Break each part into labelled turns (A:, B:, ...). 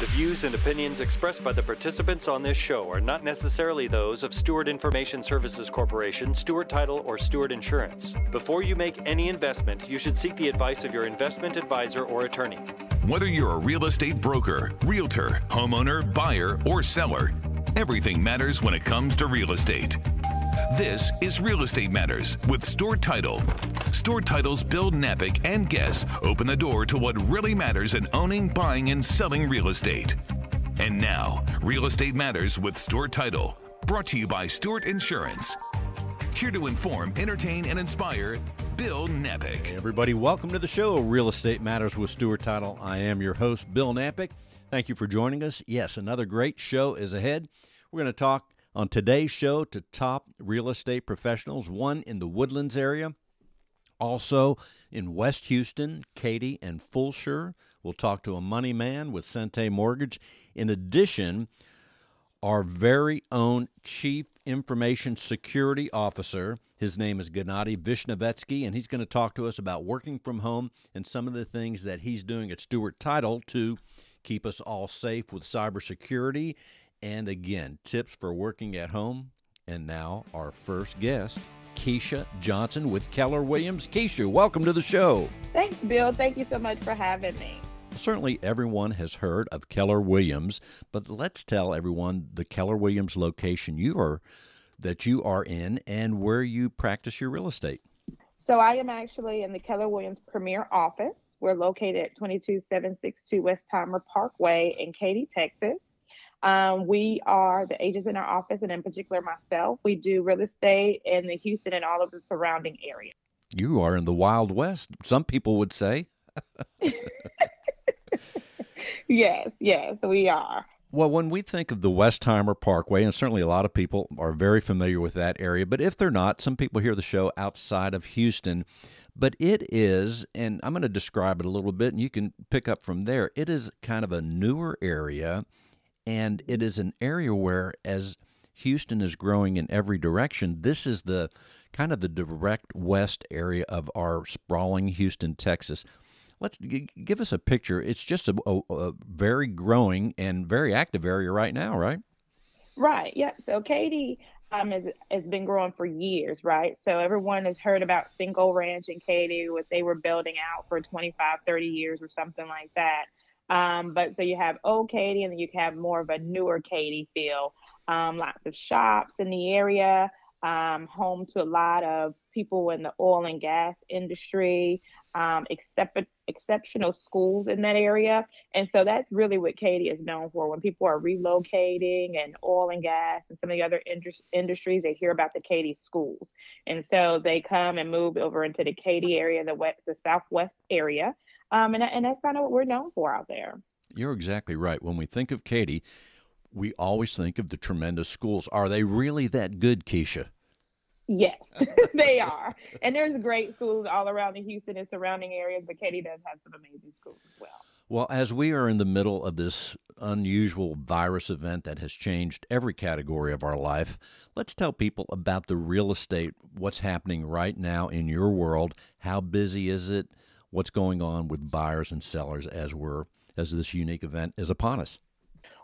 A: The views and opinions expressed by the participants on this show are not necessarily those of Stewart Information Services Corporation, Stewart Title, or Stewart Insurance. Before you make any investment, you should seek the advice of your investment advisor or attorney.
B: Whether you're a real estate broker, realtor, homeowner, buyer, or seller, everything matters when it comes to real estate. This is Real Estate Matters with Stewart Title. Stewart Title's Bill Knapik and guests open the door to what really matters in owning, buying, and selling real estate. And now, Real Estate Matters with Stewart Title, brought to you by Stewart Insurance. Here to inform, entertain, and inspire, Bill Knapik.
C: Hey everybody, welcome to the show, Real Estate Matters with Stewart Title. I am your host, Bill Knapik. Thank you for joining us. Yes, another great show is ahead. We're going to talk on today's show to top real estate professionals, one in the Woodlands area, also in West Houston, Katy and Fulshear. We'll talk to a money man with Sente Mortgage. In addition, our very own Chief Information Security Officer. His name is Gennady Vishnevetsky, and he's going to talk to us about working from home and some of the things that he's doing at Stewart Title to keep us all safe with cybersecurity and again, tips for working at home. And now, our first guest, Keisha Johnson with Keller Williams. Keisha, welcome to the show.
D: Thanks, Bill. Thank you so much for having me.
C: Certainly, everyone has heard of Keller Williams, but let's tell everyone the Keller Williams location you are that you are in and where you practice your real estate.
D: So, I am actually in the Keller Williams Premier Office. We're located at 22762 Westheimer Parkway in Katy, Texas. Um, we are the agents in our office, and in particular myself, we do real estate in the Houston and all of the surrounding area.
C: You are in the Wild West, some people would say.
D: yes, yes, we are.
C: Well, when we think of the Westheimer Parkway, and certainly a lot of people are very familiar with that area, but if they're not, some people hear the show outside of Houston. But it is, and I'm going to describe it a little bit, and you can pick up from there. It is kind of a newer area and it is an area where, as Houston is growing in every direction, this is the kind of the direct west area of our sprawling Houston, Texas. Let's g- give us a picture. It's just a, a, a, very growing and very active area right now, right?
D: Right. Yeah. So Katy um, has, has been growing for years, right? So everyone has heard about Cinco Ranch in Katy, what they were building out for 25, 30 years or something like that. Um, but so you have old Katy and then you have more of a newer Katy feel. Um, lots of shops in the area, um, home to a lot of people in the oil and gas industry, um, except, exceptional schools in that area. And so that's really what Katy is known for. When people are relocating and oil and gas and some of the other industries, they hear about the Katy schools. And so they come and move over into the Katy area, the west, the southwest area. Um, and, and that's kind of what we're known for out there.
C: You're exactly right. When we think of Katy, we always think of the tremendous schools. Are they really that good, Keisha?
D: Yes, they are. And there's great schools all around the Houston and surrounding areas, but Katy does have some amazing schools as well.
C: Well, as we are in the middle of this unusual virus event that has changed every category of our life, let's tell people about the real estate, what's happening right now in your world. How busy is it? What's going on with buyers and sellers as we're as this unique event is upon us?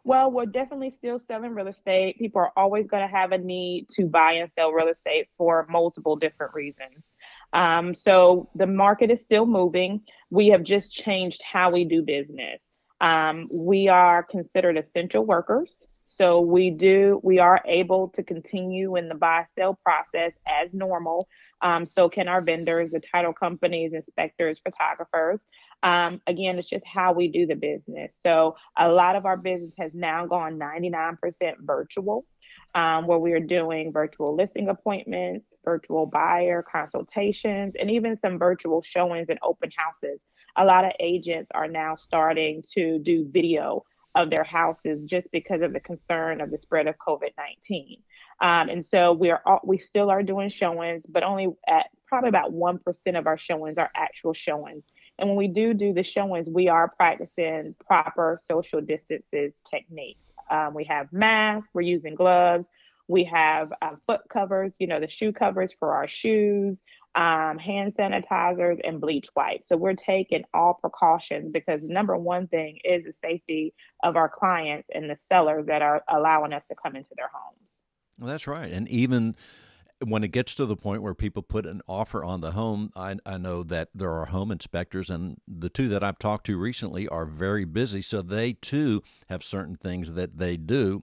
D: Well, we're definitely still selling real estate. People are always going to have a need to buy and sell real estate for multiple different reasons. Um, so the market is still moving. We have just changed how we do business. Um, we are considered essential workers. So we do, we are able to continue in the buy sell process as normal. Um, so can our vendors, the title companies, inspectors, photographers. Um, again, it's just how we do the business. So a lot of our business has now gone 99% virtual, um, where we are doing virtual listing appointments, virtual buyer consultations, and even some virtual showings and open houses. A lot of agents are now starting to do video of their houses just because of the concern of the spread of COVID 19. Um, and so we are all, we still are doing showings, but only at probably about 1% of our showings are actual showings. And when we do do the showings, we are practicing proper social distances techniques. Um, we have masks, we're using gloves, we have uh, foot covers, you know, the shoe covers for our shoes. Um, hand sanitizers, and bleach wipes. So we're taking all precautions because number one thing is the safety of our clients and the sellers that are allowing us to come into their homes.
C: Well, that's right. And even when it gets to the point where people put an offer on the home, I, I know that there are home inspectors, and the two that I've talked to recently are very busy. So they too have certain things that they do.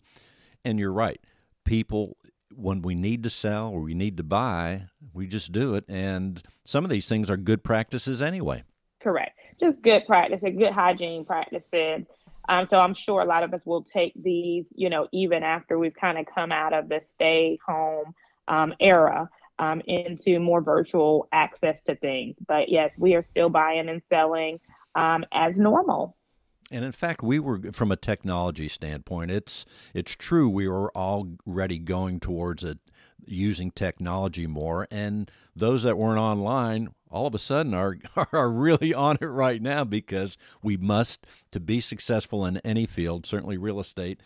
C: And you're right. People, when we need to sell or we need to buy, we just do it. And some of these things are good practices anyway.
D: Correct. Just good practice and good hygiene practices. Um, so I'm sure a lot of us will take these, you know, even after we've kind of come out of the stay home um, era um, into more virtual access to things. But yes, we are still buying and selling um, as normal.
C: And in fact, we were from a technology standpoint. It's it's true we were already going towards it using technology more, and those that weren't online all of a sudden are are really on it right now because we must to be successful in any field, certainly real estate.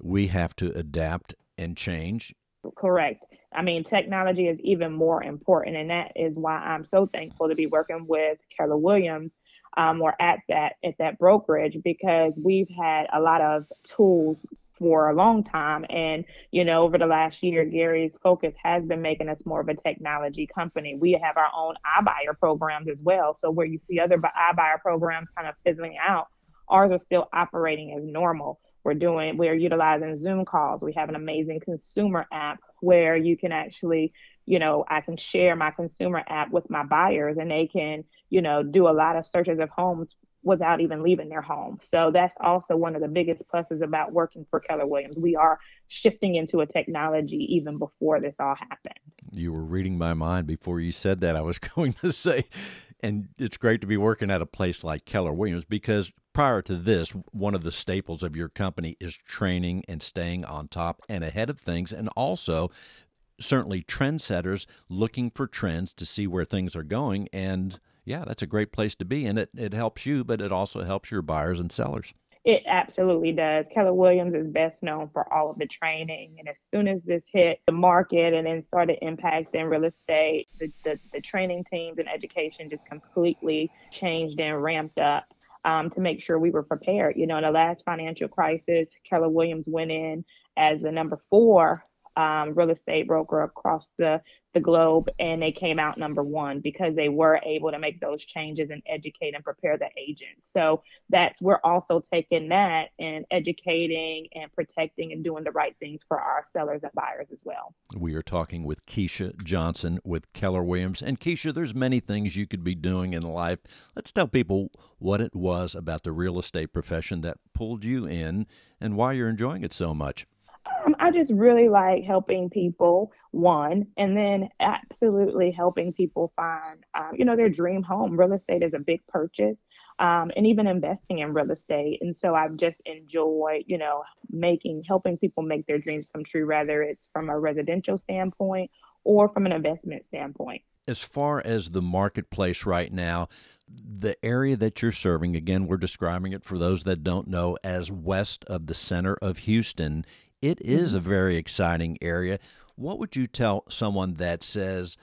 C: We have to adapt and change
D: Correct. I mean, technology is even more important, and that is why I'm so thankful to be working with Keller Williams um, or at that at that brokerage because we've had a lot of tools for a long time. And, you know, over the last year, Gary's focus has been making us more of a technology company. We have our own iBuyer programs as well. So where you see other iBuyer programs kind of fizzling out, ours are still operating as normal. We're doing, we're utilizing Zoom calls. We have an amazing consumer app where you can actually, you know, I can share my consumer app with my buyers and they can, you know, do a lot of searches of homes without even leaving their home. So that's also one of the biggest pluses about working for Keller Williams. We are shifting into a technology even before this all happened.
C: You were reading my mind before you said that. I was going to say, and it's great to be working at a place like Keller Williams because prior to this, one of the staples of your company is training and staying on top and ahead of things, and also certainly trendsetters looking for trends to see where things are going. And yeah, that's a great place to be. And it, it helps you, but it also helps your buyers and sellers.
D: It absolutely does. Keller Williams is best known for all of the training. And as soon as this hit the market and then started impacting real estate, the, the, the training teams and education just completely changed and ramped up. Um, to make sure we were prepared. You know, in the last financial crisis, Keller Williams went in as the number four um, real estate broker across the, the globe, and they came out number one because they were able to make those changes and educate and prepare the agents. So that's we're also taking that and educating and protecting and doing the right things for our sellers and buyers as well.
C: We are talking with Keisha Johnson with Keller Williams, and Keisha, there's many things you could be doing in life. Let's tell people what it was about the real estate profession that pulled you in and why you're enjoying it so much.
D: I just really like helping people, one, and then absolutely helping people find, um, you know, their dream home. Real estate is a big purchase, um, and even investing in real estate. And so I've just enjoyed, you know, making, helping people make their dreams come true, whether it's from a residential standpoint or from an investment standpoint.
C: As far as the marketplace right now, the area that you're serving, again, we're describing it for those that don't know as west of the center of Houston. It is a mm-hmm. very exciting area. What would you tell someone that says,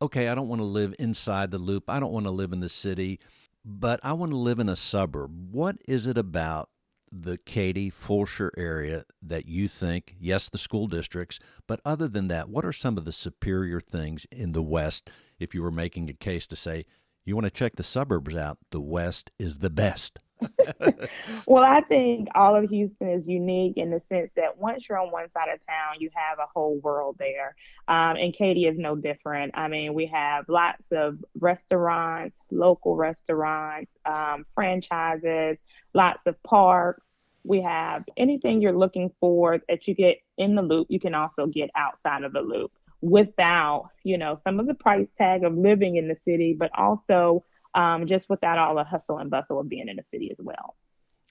C: okay, I don't want to live inside the loop, I don't want to live in the city, but I want to live in a suburb? What is it about the Katy, Fulshear area that you think, yes, the school districts, but other than that, what are some of the superior things in the West if you were making a case to say, you want to check the suburbs out, the West is the best?
D: well, I think all of Houston is unique in the sense that once you're on one side of town, you have a whole world there. Um, and Katy is no different. I mean, we have lots of restaurants, local restaurants, um, franchises, lots of parks. We have anything you're looking for that you get in the loop, you can also get outside of the loop without, you know, some of the price tag of living in the city, but also um, just without all the hustle and bustle of being in a city as well.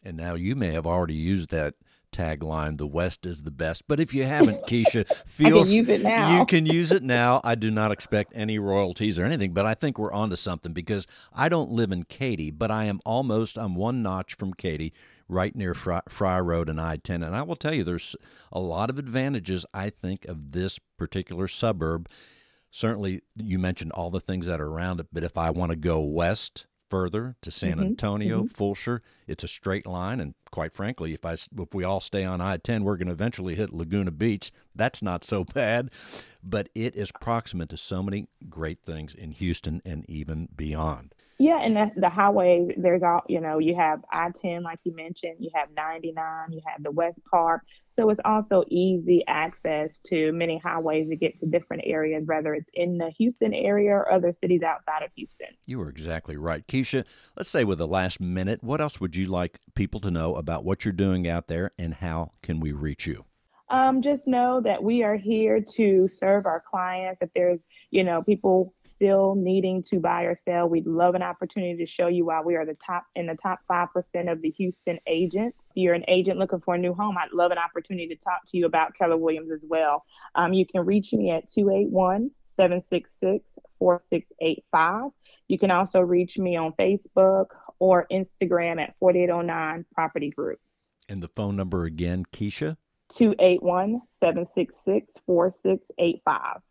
C: And now you may have already used that tagline, "The West is the best." But if you haven't, Keisha, feel
D: now.
C: you can use it now. I do not expect any royalties or anything, but I think we're onto something because I don't live in Katy, but I am almost I'm one notch from Katy, right near Fry, Fry Road and I-10. And I will tell you, there's a lot of advantages I think of this particular suburb Certainly, you mentioned all the things that are around it, but if I want to go west further to San
D: Mhm,
C: Antonio,
D: mhm.
C: Fulshear, it's a straight line. And quite frankly, if I if we all stay on I ten, we're going to eventually hit Laguna Beach. That's not so bad, but it is proximate to so many great things in Houston and even beyond.
D: Yeah, and the, the highway, there's all, you know, you have I 10, like you mentioned, you have 99, you have the West Park. So it's also easy access to many highways to get to different areas, whether it's in the Houston area or other cities outside of Houston.
C: You are exactly right, Keisha. Let's say with the last minute, what else would you like people to know about what you're doing out there, and how can we reach you?
D: Um, just know that we are here to serve our clients. If there's, you know, people still needing to buy or sell, we'd love an opportunity to show you why we are the top in the top five percent of the Houston agents. If you're an agent looking for a new home, I'd love an opportunity to talk to you about Keller Williams as well. Um, you can reach me at 281 766 4685. You can also reach me on Facebook or Instagram at 4809 Property Groups.
C: And the phone number again, Keisha?
D: 281 766 4685.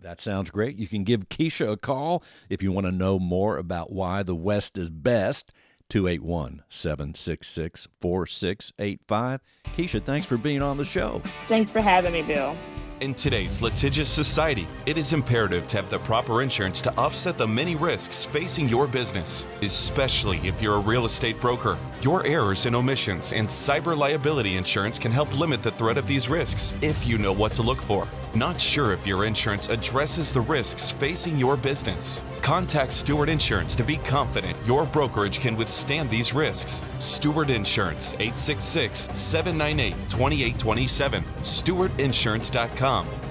C: That sounds great. You can give Keisha a call if you want to know more about why the West is best. 281 766 4685. Keisha, thanks for being on the show.
D: Thanks for having me, Bill.
E: In today's litigious society, it is imperative to have the proper insurance to offset the many risks facing your business, especially if you're a real estate broker. Your errors and omissions and cyber liability insurance can help limit the threat of these risks if you know what to look for. Not sure if your insurance addresses the risks facing your business? Contact Stewart Insurance to be confident your brokerage can withstand these risks. Stewart Insurance, 866 798 2827. StewartInsurance.com.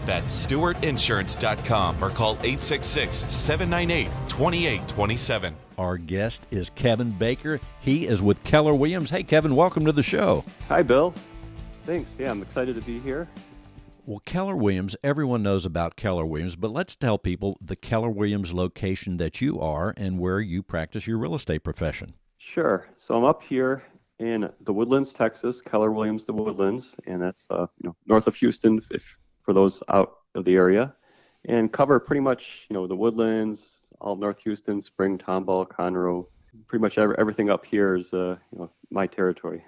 E: That's StewartInsurance.com or call 866 798 2827.
C: Our guest is Kevin Baker. He is with Keller Williams. Hey, Kevin, welcome to the show.
F: Hi, Bill. Thanks. Yeah, I'm excited to be here.
C: Well, Keller Williams, everyone knows about Keller Williams, but let's tell people the Keller Williams location that you are and where you practice your real estate profession.
F: Sure. So I'm up here in the Woodlands, Texas, Keller Williams, the Woodlands, and that's uh, you know north of Houston, if for those out of the area, and cover pretty much you know the Woodlands, all of North Houston, Spring, Tomball, Conroe, pretty much every, everything up here is uh, you know my territory.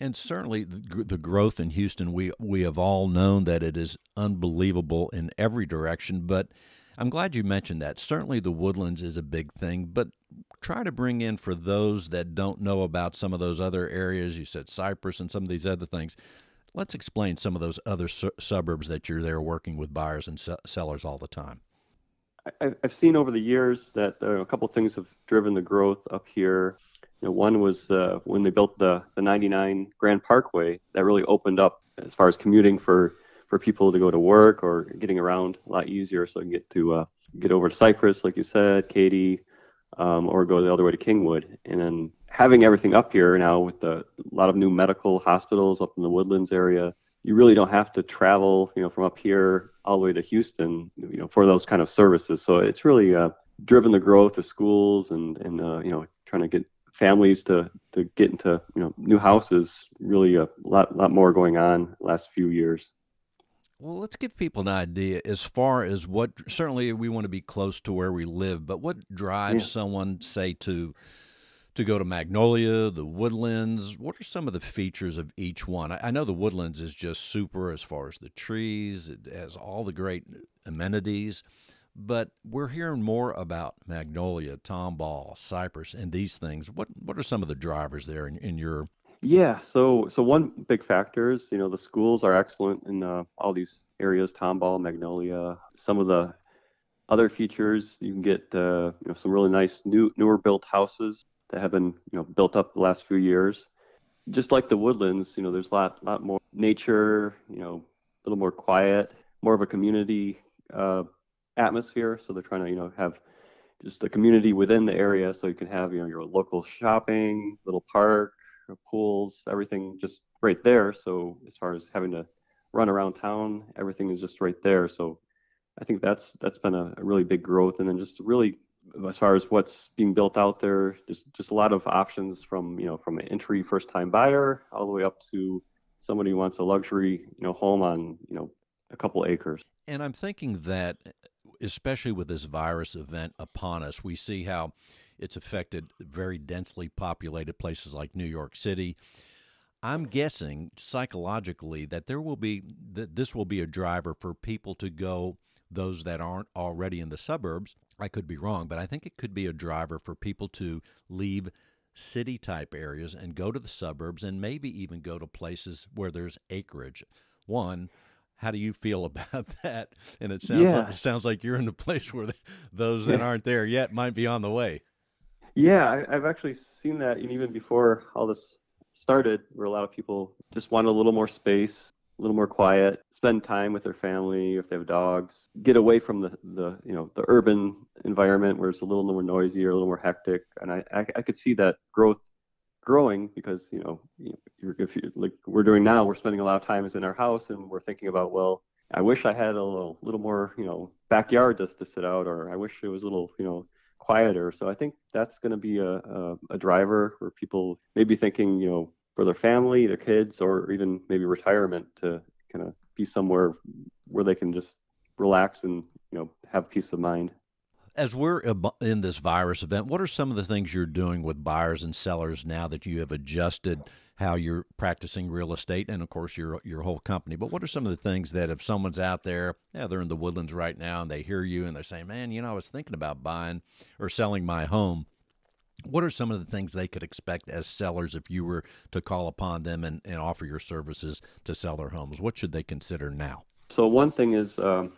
C: And certainly the, the growth in Houston, we we have all known that it is unbelievable in every direction. But I'm glad you mentioned that. Certainly the Woodlands is a big thing, but try to bring in for those that don't know about some of those other areas. You said Cypress and some of these other things. Let's explain some of those other su- suburbs that you're there working with buyers and se- sellers all the time.
F: I- I've seen over the years that uh, a couple of things have driven the growth up here. You know, one was uh, when they built the, the 99 Grand Parkway, that really opened up as far as commuting for, for people to go to work or getting around a lot easier so they can get to uh, get over to Cypress, like you said, Katy, um, or go the other way to Kingwood. And then having everything up here now with the, a lot of new medical hospitals up in the Woodlands area, you really don't have to travel, you know, from up here all the way to Houston, you know, for those kind of services. So it's really uh, driven the growth of schools and and uh, you know trying to get families to to get into you know new houses. Really a lot lot more going on last few years.
C: Well, let's give people an idea as far as what certainly we want to be close to where we live, but what drives
F: Yeah.
C: someone, say, to to go to Magnolia, the Woodlands? What are some of the features of each one? I, I know the Woodlands is just super as far as the trees, it has all the great amenities, but we're hearing more about Magnolia, Tomball, Cypress, and these things. What what are some of the drivers there in, in your
F: Yeah, so so one big factor is you know the schools are excellent in uh, all these areas, Tomball, Magnolia. Some of the other features you can get uh, you know some really nice new newer built houses that have been you know built up the last few years. Just like the woodlands, you know, there's a lot lot more nature, you know, a little more quiet, more of a community uh, atmosphere. So they're trying to you know have just a community within the area, so you can have you know your local shopping, little park, pools, everything just right there. So as far as having to run around town, everything is just right there. So I think that's that's been a, a really big growth, and then just really as far as what's being built out there, just just a lot of options from you know from an entry first time buyer all the way up to somebody who wants a luxury you know home on you know a couple acres.
C: And I'm thinking that especially with this virus event upon us. We see how it's affected very densely populated places like New York City. I'm guessing psychologically that there will be that this will be a driver for people to go those that aren't already in the suburbs. I could be wrong, but I think it could be a driver for people to leave city type areas and go to the suburbs and maybe even go to places where there's acreage. One, how do you feel about that? And it sounds yeah. like, it sounds like you're in the place where those that aren't there yet might be on the way.
F: Yeah, I, have actually seen that and even before all this started, where a lot of people just want a little more space, a little more quiet, spend time with their family if they have dogs, get away from the, the you know the urban environment where it's a little more noisy or a little more hectic. And I, I, I could see that growth growing because you know, if you like we're doing now, we're spending a lot of time in our house and we're thinking about well, I wish I had a little little more you know backyard just to sit out, or I wish it was a little you know quieter. So I think that's going to be a, a, a driver where people may be thinking, you know, for their family, their kids, or even maybe retirement to kind of be somewhere where they can just relax and you know have peace of mind.
C: As we're in this virus event, what are some of the things you're doing with buyers and sellers now that you have adjusted how you're practicing real estate and of course your your whole company. But what are some of the things that if someone's out there, yeah, they're in the woodlands right now and they hear you and they're saying, "Man, you know, I was thinking about buying or selling my home." What are some of the things they could expect as sellers if you were to call upon them and, and offer your services to sell their homes? What should they consider now?
F: So, one thing is um,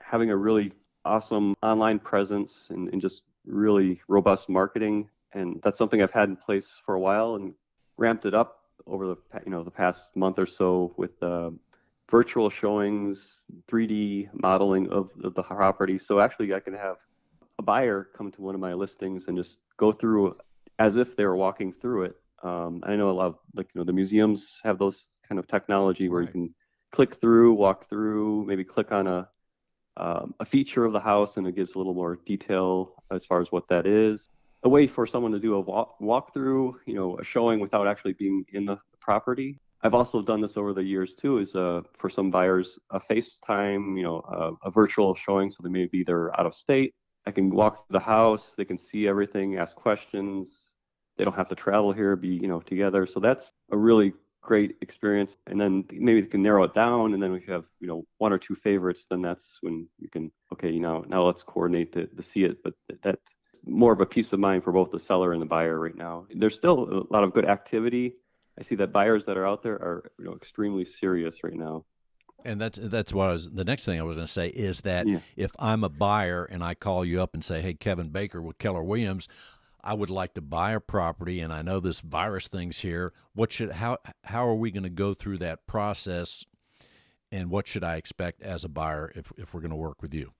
F: having a really awesome online presence and, and, just really robust marketing. And that's something I've had in place for a while and ramped it up over the you know the past month or so with uh, virtual showings, 3D modeling of, of the property. So actually, I can have a buyer come to one of my listings and just go through as if they were walking through it. Um, I know a lot of like you know the museums have those kind of technology where right. you can click through, walk through, maybe click on a um, a feature of the house and it gives a little more detail as far as what that is a way for someone to do a walk walkthrough, you know, a showing without actually being in the property. I've also done this over the years too, is uh, for some buyers a FaceTime, you know, a, a virtual showing, so they may be they're out of state. I can walk through the house, they can see everything, ask questions. They don't have to travel here, be you know together. So that's a really great experience. And then maybe they can narrow it down, and then we have you know one or two favorites. Then that's when you can okay, you know now let's coordinate to, to see it. But that more of a peace of mind for both the seller and the buyer right now. There's still a lot of good activity. I see that buyers that are out there are you know extremely serious right now.
C: And that's that's what I was. The next thing I was going to say is that yeah. if I'm a buyer and I call you up and say, "Hey, Kevin Baker with Keller Williams, I would like to buy a property, and I know this virus thing's here. What should how how are we going to go through that process, and what should I expect as a buyer if if we're going to work with you?"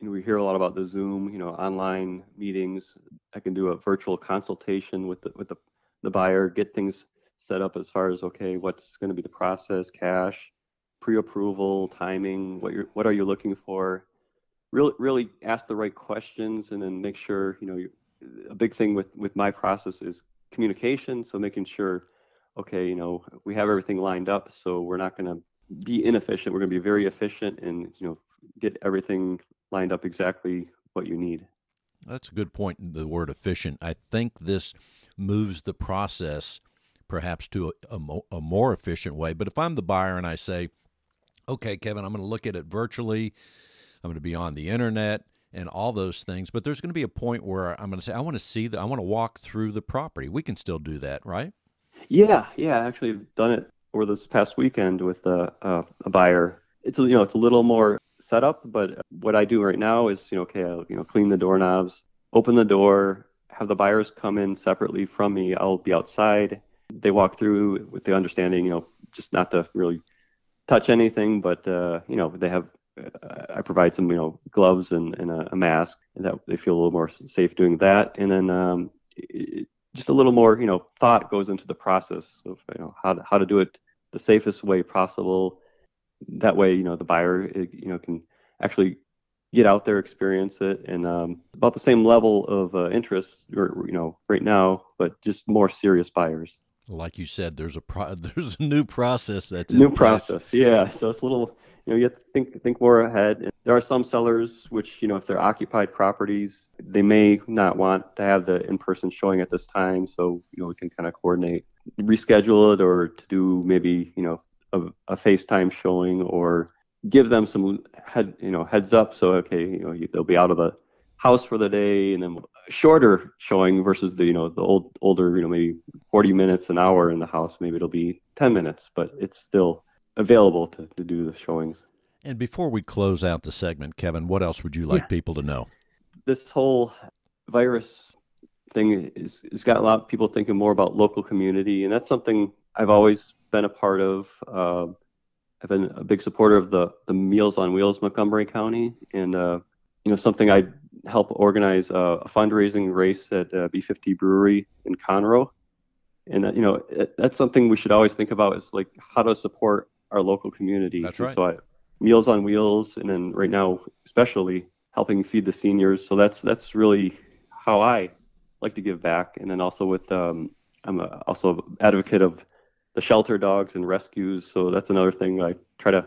F: you know, we hear a lot about the Zoom, you know, online meetings. I can do a virtual consultation with the with the, the buyer, get things set up as far as okay, what's going to be the process, cash, pre-approval, timing, what you're what are you looking for? Really, really ask the right questions, and then make sure you know. A big thing with with my process is communication. So making sure, okay, you know, we have everything lined up, so we're not going to be inefficient. We're going to be very efficient and you know get everything lined up exactly what you need.
C: That's a good point. The word efficient. I think this moves the process perhaps to a, a, mo- a more efficient way. But if I'm the buyer and I say, okay, Kevin, I'm going to look at it virtually, I'm going to be on the internet and all those things. But there's going to be a point where I'm going to say, I want to see the, I want to walk through the property. We can still do that, right?
F: Yeah, yeah. Actually, I've done it over this past weekend with a, a, a buyer. It's you know it's a little more setup, but what I do right now is, you know, okay, I'll, you know, clean the doorknobs, open the door, have the buyers come in separately from me. I'll be outside. They walk through with the understanding, you know, just not to really touch anything, but uh, you know, they have. Uh, I provide some, you know, gloves and, and a, a, mask, and that they feel a little more safe doing that. And then um, just a little more, you know, thought goes into the process of, you know, how to, how to do it the safest way possible that way, you know, the buyer, you know, can actually get out there, experience it, and um, about the same level of uh, interest, or you know, right now, but just more serious buyers.
C: Like you said, there's a pro- there's a new process that's
F: new process. Yeah, so it's a little you know you have to think think more ahead. And There are some sellers which you know if they're occupied properties, they may not want to have the in-person showing at this time. So you know we can kind of coordinate, reschedule it, or to do maybe you know a, a FaceTime showing, or give them some head you know heads up. So okay, you know they'll be out of the house for the day, and then shorter showing versus the you know the old older you know maybe 40 minutes an hour in the house. Maybe it'll be 10 minutes, but it's still available to, to do the showings.
C: And before we close out the segment, Kevin, what else would you like yeah. people to know?
F: This whole virus thing is, has got a lot of people thinking more about local community, and that's something I've always been a part of. Uh, I've been a big supporter of the, the Meals on Wheels Montgomery County, and uh, you know something I help organize a, a fundraising race at uh, B50 Brewery in Conroe, and uh, you know it, that's something we should always think about is like how to support our local community.
C: That's right.
F: So I, Meals on Wheels, and then right now, especially helping feed the seniors. So that's that's really how I like to give back. And then also with um, I'm a, also an advocate of the shelter dogs and rescues. So that's another thing I try to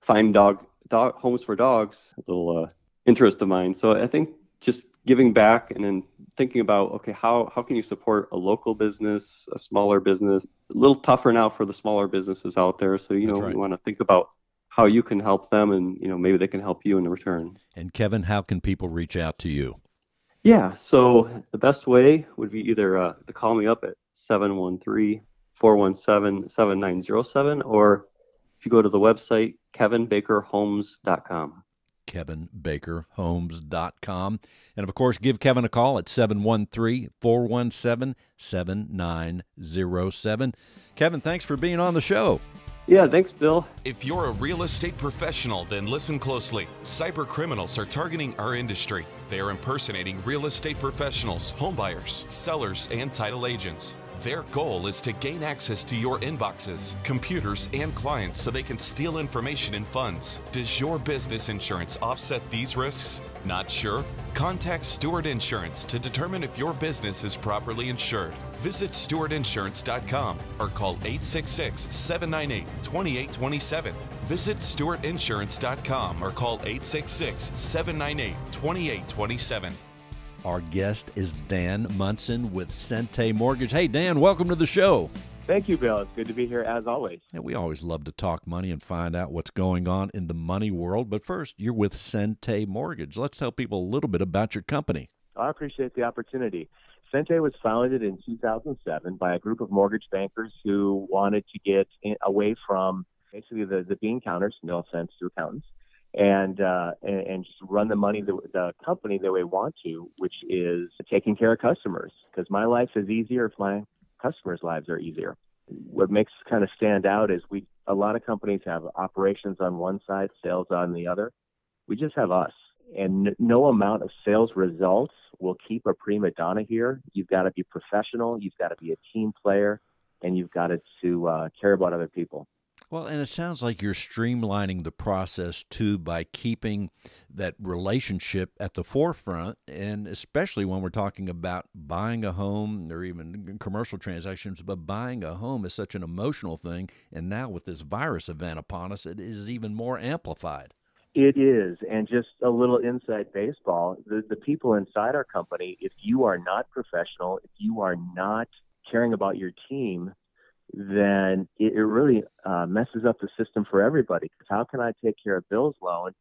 F: find dog dog homes for dogs. A little uh, interest of mine. So I think just giving back and then thinking about okay how how can you support a local business a smaller business? A little tougher now for the smaller businesses out there. So you That's know right. you want to think about how you can help them and you know maybe they can help you in return.
C: And kevin how can people reach out to you?
F: Yeah so the best way would be either uh, to call me up at 713-417-7907 or if you go to the website kevinbakerhomes.com
C: kevinbakerhomes.com. And of course, give Kevin a call at 713 417 7907. Kevin, thanks for being on the show.
F: Yeah, thanks, Bill.
E: If you're a real estate professional, then listen closely. Cyber criminals are targeting our industry. They are impersonating real estate professionals, homebuyers, sellers, and title agents. Their goal is to gain access to your inboxes, computers, and clients so they can steal information and funds. Does your business insurance offset these risks? Not sure? Contact Stewart Insurance to determine if your business is properly insured. Visit stewartinsurance.com or call 866 798 2827. Visit stewartinsurance.com or call 866 798 2827.
C: Our guest is Dan Munson with Sente Mortgage. Hey, Dan, welcome to the show.
G: Thank you, Bill. It's good to be here as always.
C: And we always love to talk money and find out what's going on in the money world. But first, you're with Sente Mortgage. Let's tell people a little bit about your company.
G: I appreciate the opportunity. Sente was founded in 2007 by a group of mortgage bankers who wanted to get away from basically the, the bean counters, no offense to accountants, and uh, and, and just run the money the, the company the way we want to, which is taking care of customers. Because my life is easier if my customers' lives are easier. What makes kind of stand out is we a lot of companies have operations on one side, sales on the other. We just have us, and no amount of sales results will keep a prima donna here. You've got to be professional. You've got to be a team player, and you've got to uh, care about other people.
C: Well, and it sounds like you're streamlining the process too by keeping that relationship at the forefront. And especially when we're talking about buying a home or even commercial transactions, but buying a home is such an emotional thing. And now with this virus event upon us, it is even more amplified.
G: It is. And just a little inside baseball the, the people inside our company, if you are not professional, if you are not caring about your team, then it, it really uh, messes up the system for everybody. Because how can I take care of Bill's loan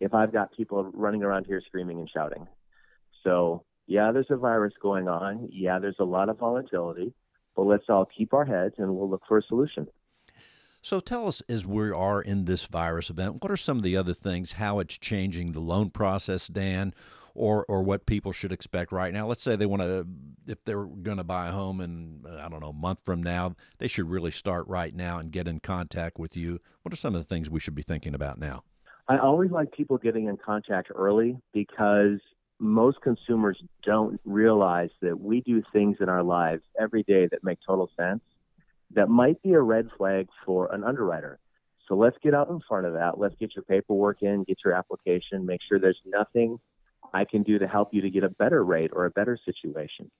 G: if I've got people running around here screaming and shouting? So, yeah, there's a virus going on. Yeah, there's a lot of volatility, but let's all keep our heads and we'll look for a solution.
C: So tell us, as we are in this virus event, what are some of the other things, how it's changing the loan process, Dan, or or what people should expect right now. Let's say they want to, if they're going to buy a home in I don't know a month from now, they should really start right now and get in contact with you. What are some of the things we should be thinking about now?
G: I always like people getting in contact early because most consumers don't realize that we do things in our lives every day that make total sense that might be a red flag for an underwriter. So let's get out in front of that. Let's get your paperwork in, get your application, make sure there's nothing I can do to help you to get a better rate or a better situation.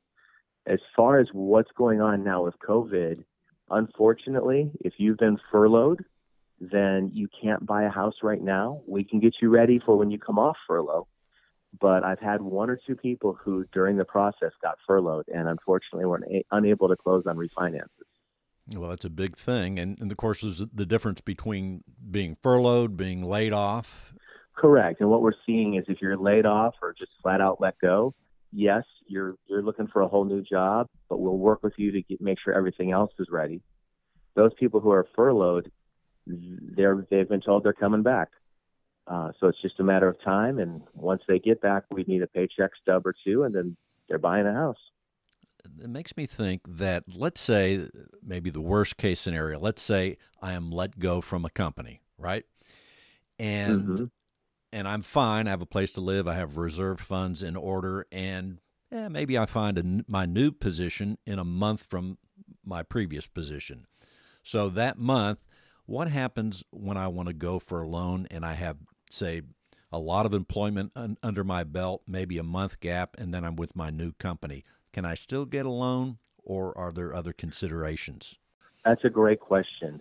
G: as far as what's going on now with COVID, unfortunately, if you've been furloughed, then you can't buy a house right now. We can get you ready for when you come off furlough. But I've had one or two people who, during the process, got furloughed and unfortunately were unable to close on refinances.
C: Well, that's a big thing. And, and of course, there's the difference between being furloughed, being laid off.
G: Correct. And what we're seeing is if you're laid off or just flat out let go, yes, you're you're looking for a whole new job, but we'll work with you to get, make sure everything else is ready. Those people who are furloughed, they're they've been told they're coming back. Uh, so it's just a matter of time, and once they get back, we need a paycheck stub or two, and then they're buying a house.
C: It makes me think that let's say maybe the worst case scenario. Let's say I am let go from a company, right? And mm-hmm and I'm fine. I have a place to live. I have reserve funds in order, and eh, maybe I find a, my new position in a month from my previous position. So that month, what happens when I want to go for a loan and I have, say, a lot of employment un- under my belt, maybe a month gap, and then I'm with my new company? Can I still get a loan, or are there other considerations?
G: That's a great question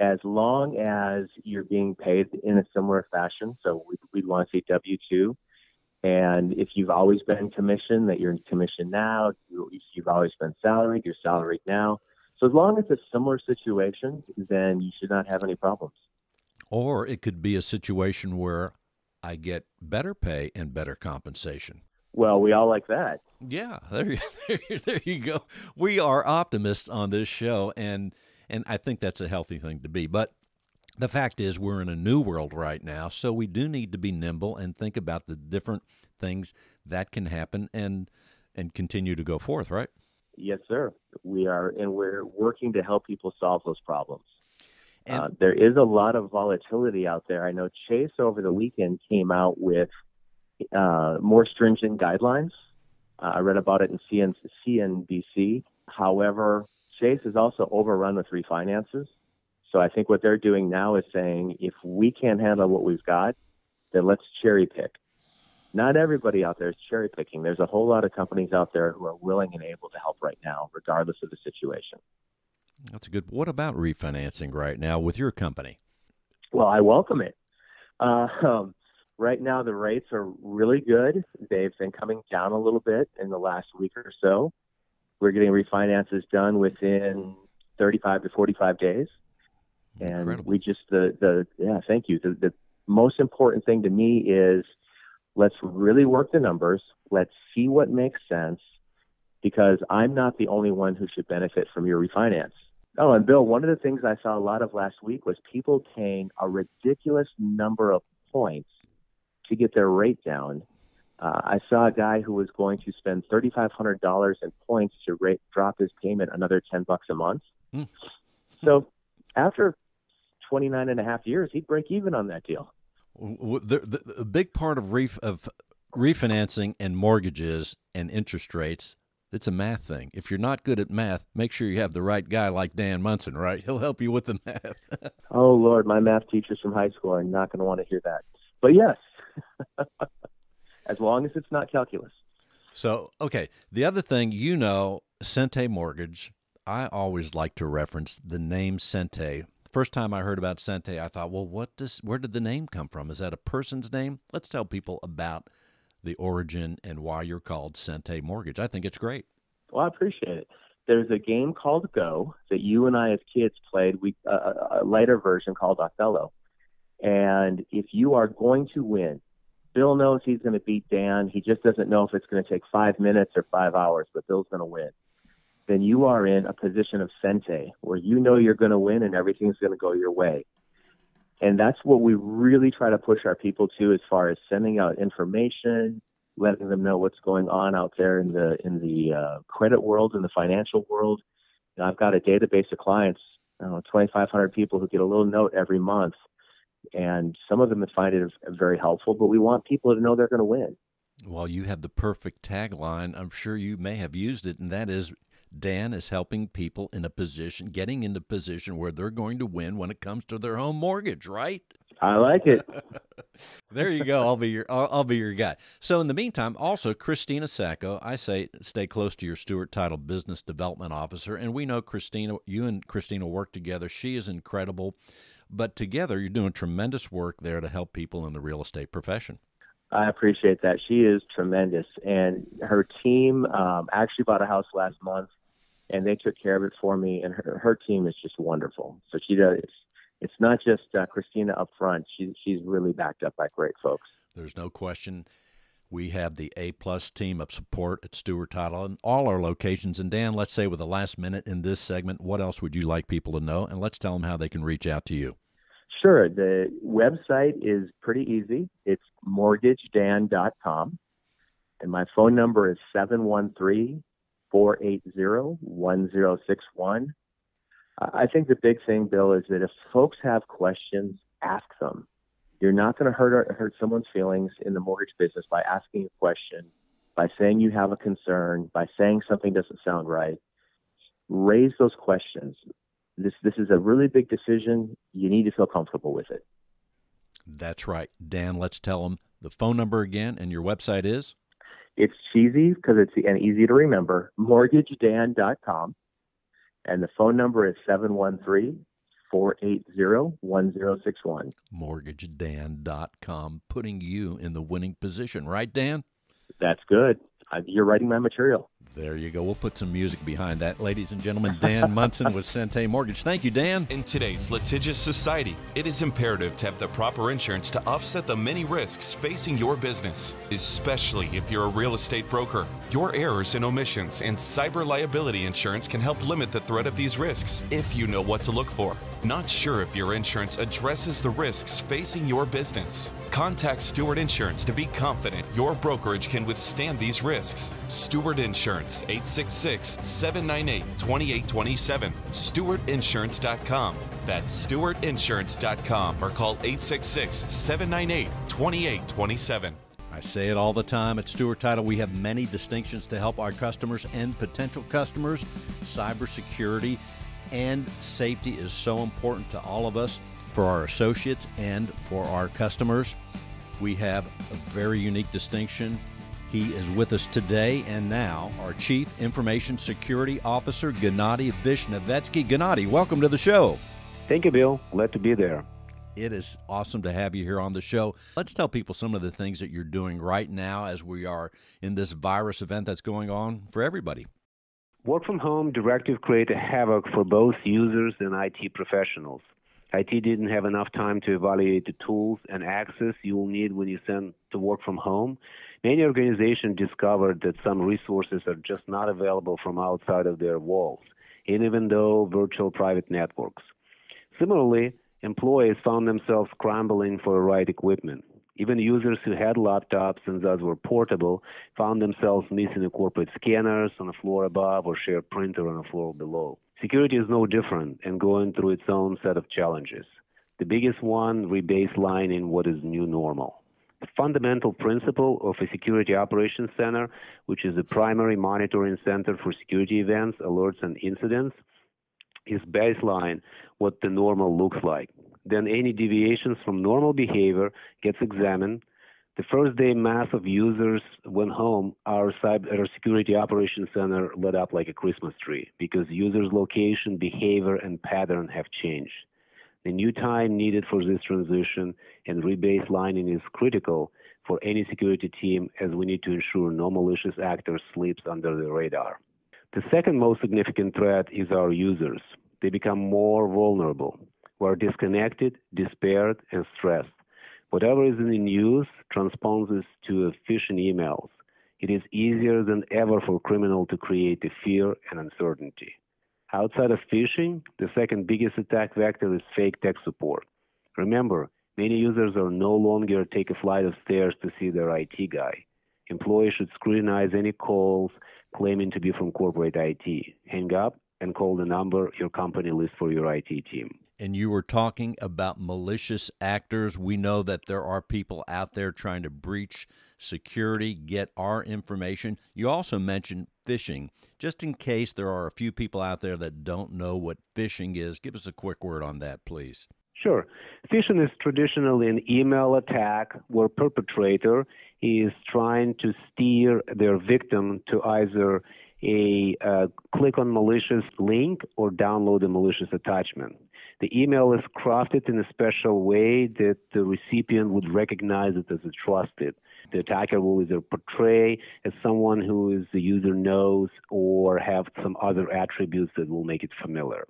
G: as long as you're being paid in a similar fashion. So we, we want to say W 2. And if you've always been commissioned, that you're in commission now, if you've always been salaried, you're salaried now. So as long as it's a similar situation, then you should not have any problems.
C: Or it could be a situation where I get better pay and better compensation.
G: Well, we all like that.
C: Yeah, there, there, there you go. We are optimists on this show, and and I think that's a healthy thing to be. But the fact is, we're in a new world right now, so we do need to be nimble and think about the different things that can happen and and continue to go forth, right?
G: Yes, sir. We are, and we're working to help people solve those problems. Uh, there is a lot of volatility out there. I know Chase over the weekend came out with uh, more stringent guidelines. Uh, I read about it in CN- CNBC. However, Chase is also overrun with refinances. So I think what they're doing now is saying if we can't handle what we've got, then let's cherry pick. Not everybody out there is cherry picking. There's a whole lot of companies out there who are willing and able to help right now, regardless of the situation.
C: That's a good. What about refinancing right now with your company?
G: Well, I welcome it. Uh, um, right now, the rates are really good. They've been coming down a little bit in the last week or so. We're getting refinances done within 35 to 45 days. And Incredible. we just, the, the, yeah, thank you. The, the most important thing to me is let's really work the numbers. Let's see what makes sense because I'm not the only one who should benefit from your refinance. Oh, and Bill, one of the things I saw a lot of last week was people paying a ridiculous number of points to get their rate down uh, I saw a guy who was going to spend $3,500 in points to rate, drop his payment another 10 bucks a month. Mm. So after 29 and a half years, he'd break even on that deal.
C: The, the, the big part of, ref, of refinancing and mortgages and interest rates it's a math thing. If you're not good at math, make sure you have the right guy like Dan Munson, right? He'll help you with the math.
G: oh Lord, my math teachers from high school are not going to want to hear that. But yes, as long as it's not calculus.
C: So, okay. The other thing, you know, Sente Mortgage, I always like to reference the name Sente. First time I heard about Sente, I thought, well, what does where did the name come from? Is that a person's name? Let's tell people about the origin and why you're called Sente Mortgage. I think it's great.
G: Well, I appreciate it. There's a game called Go that you and I, as kids, played. We uh, a lighter version called Othello. And if you are going to win, Bill knows he's going to beat Dan. He just doesn't know if it's going to take five minutes or five hours, but Bill's going to win. Then you are in a position of sente where you know you're going to win and everything's going to go your way. And that's what we really try to push our people to as far as sending out information, letting them know what's going on out there in the in the uh, credit world, in the financial world. You know, I've got a database of clients, you know, 2,500 people who get a little note every month and some of them find it very helpful. But we want people to know they're going to win.
C: Well, you have the perfect tagline. I'm sure you may have used it, and that is Dan is helping people in a position, getting into a position where they're going to win when it comes to their home mortgage, right?
G: I like it.
C: there you go. I'll be your I'll, I'll, be your guy. So in the meantime, also Christina Sacco, I say stay close to your Stewart Title Business Development Officer, and we know Christina. You and Christina work together. She is incredible, but together you're doing tremendous work there to help people in the real estate profession.
G: I appreciate that. She is tremendous, and her team um, actually bought a house last month, and they took care of it for me. And her her team is just wonderful. So she does. It's, it's not just uh, Christina up front. She, she's really backed up by great folks.
C: There's no question. We have the A plus team of support at Stewart Title in all our locations. And Dan, let's say with the last minute in this segment, what else would you like people to know? And let's tell them how they can reach out to you.
G: Sure. The website is pretty easy. It's mortgagedan.com. And my phone number is 713 480 1061. I think the big thing, Bill, is that if folks have questions, ask them. You're not going to hurt hurt someone's feelings in the mortgage business by asking a question, by saying you have a concern, by saying something doesn't sound right. Raise those questions. This this is a really big decision. You need to feel comfortable with it.
C: That's right, Dan. Let's tell them the phone number again, and your website is.
G: It's cheesy because it's and easy to remember. MortgageDan.com, and the phone number is seven one three 480 1061.
C: MortgageDan.com, putting you in the winning position, right, Dan?
G: That's good. You're writing my material.
C: There you go. We'll put some music behind that. Ladies and gentlemen, Dan Munson with Sente Mortgage. Thank you, Dan.
E: In today's litigious society, it is imperative to have the proper insurance to offset the many risks facing your business, especially if you're a real estate broker. Your errors and omissions and cyber liability insurance can help limit the threat of these risks if you know what to look for. Not sure if your insurance addresses the risks facing your business? Contact Stewart Insurance to be confident your brokerage can withstand these risks. Stewart Insurance, 866 798 2827. StewartInsurance.com. That's StewartInsurance.com or call 866 798 2827.
C: I say it all the time at Stewart Title. We have many distinctions to help our customers and potential customers. Cybersecurity and safety is so important to all of us, for our associates and for our customers. We have a very unique distinction. He is with us today and now, our Chief Information Security Officer, Gennady Vishnevetsky. Gennady, welcome to the show.
H: Thank you, Bill. Glad to be there.
C: It is awesome to have you here on the show. Let's tell people some of the things that you're doing right now as we are in this virus event that's going on for everybody.
H: Work from home directive created havoc for both users and IT professionals. IT didn't have enough time to evaluate the tools and access you will need when you send to work from home. Many organizations discovered that some resources are just not available from outside of their walls, even though virtual private networks. Similarly, employees found themselves scrambling for the right equipment. Even users who had laptops and thus were portable found themselves missing the corporate scanners on the floor above or shared printer on the floor below. Security is no different and going through its own set of challenges. The biggest one, rebaselining what is new normal. The fundamental principle of a security operations center, which is the primary monitoring center for security events, alerts, and incidents, is baseline what the normal looks like then any deviations from normal behavior gets examined. The first day mass of users went home, our cyber security operations center lit up like a Christmas tree because users' location, behavior, and pattern have changed. The new time needed for this transition and rebaselining is critical for any security team as we need to ensure no malicious actor slips under the radar. The second most significant threat is our users. They become more vulnerable who are disconnected, despaired, and stressed. Whatever is in the news transposes to phishing emails. It is easier than ever for criminals to create fear and uncertainty. Outside of phishing, the second biggest attack vector is fake tech support. Remember, many users are no longer take a flight of stairs to see their IT guy. Employees should scrutinize any calls claiming to be from corporate IT. Hang up and call the number your company lists for your IT team
C: and you were talking about malicious actors. We know that there are people out there trying to breach security, get our information. You also mentioned phishing. Just in case there are a few people out there that don't know what phishing is, give us a quick word on that, please.
H: Sure. Phishing is traditionally an email attack where perpetrator is trying to steer their victim to either a uh, click on malicious link or download a malicious attachment. The email is crafted in a special way that the recipient would recognize it as a trusted. The attacker will either portray as someone who is the user knows or have some other attributes that will make it familiar.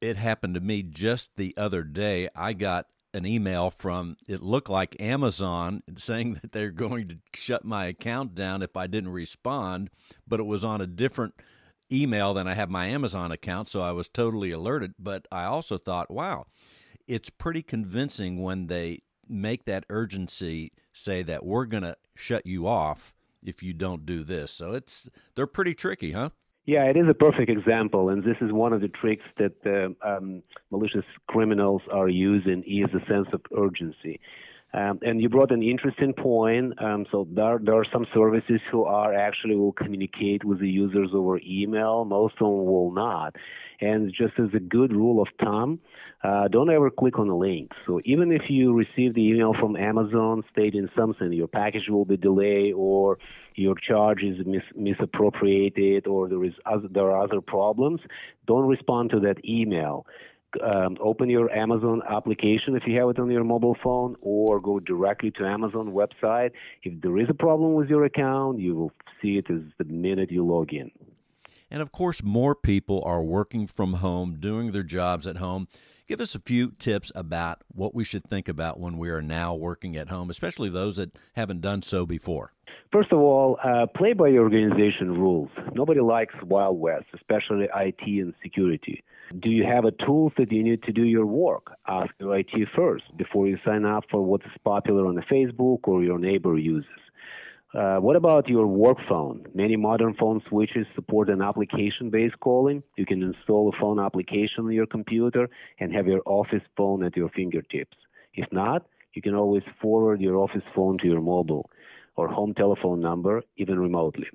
C: It happened to me just the other day. I got an email from it looked like Amazon saying that they're going to shut my account down if I didn't respond, but it was on a different email than I have my Amazon account, so I was totally alerted. But I also thought, wow, it's pretty convincing when they make that urgency say that we're going to shut you off if you don't do this. So it's they're pretty tricky, huh?
H: Yeah, it is a perfect example, and this is one of the tricks that uh, um, malicious criminals are using is a sense of urgency. Um, and you brought an interesting point. Um, so there, there are some services who are actually will communicate with the users over email. Most of them will not. And just as a good rule of thumb, uh, don't ever click on a link. So even if you receive the email from Amazon stating something, your package will be delayed or your charge is mis- misappropriated or there is other, there are other problems, don't respond to that email. Um, open your Amazon application if you have it on your mobile phone, or go directly to Amazon website. If there is a problem with your account, you will see it as the minute you log in.
C: And of course, more people are working from home, doing their jobs at home. Give us a few tips about what we should think about when we are now working at home, especially those that haven't done so before.
H: First of all, uh, play by your organization rules. Nobody likes Wild West, especially IT and security. Do you have a tools that you need to do your work? Ask your IT first before you sign up for what is popular on the Facebook or your neighbor uses. Uh, what about your work phone? Many modern phone switches support an application based calling. You can install a phone application on your computer and have your office phone at your fingertips. If not, you can always forward your office phone to your mobile or home telephone number, even remotely.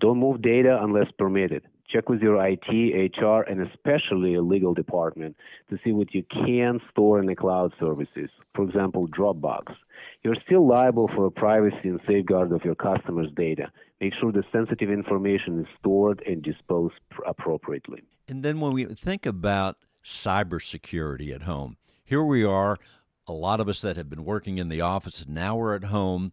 H: Don't move data unless permitted. Check with your IT, HR, and especially a legal department to see what you can store in the cloud services, for example, Dropbox. You're still liable for privacy and safeguard of your customers' data. Make sure the sensitive information is stored and disposed appropriately.
C: And then when we think about cybersecurity at home, here we are, a lot of us that have been working in the office, now we're at home